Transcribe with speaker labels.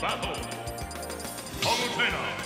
Speaker 1: battle. Palutena,